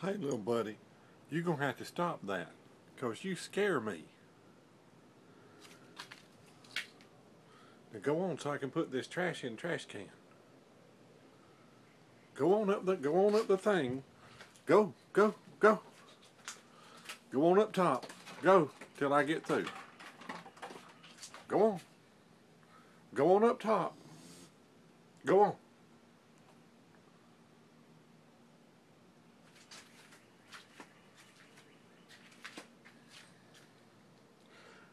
Hey, little buddy, you're going to have to stop that because you scare me. Now go on so I can put this trash in the trash can. Go on up the go on up the thing. Go, go, go. Go on up top. Go till I get through. Go on. Go on up top. Go on.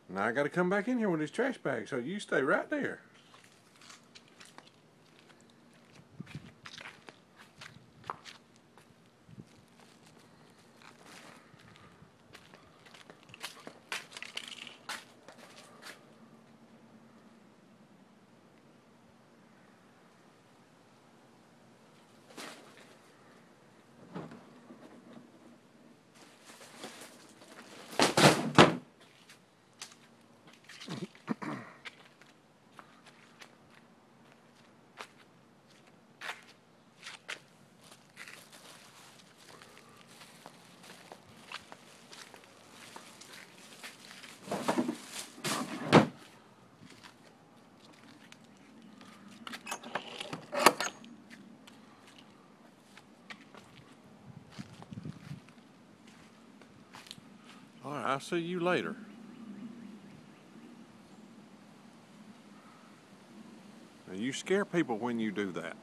Now I got to come back in here with these trash bags, so you stay right there. All right, I'll see you later. You scare people when you do that.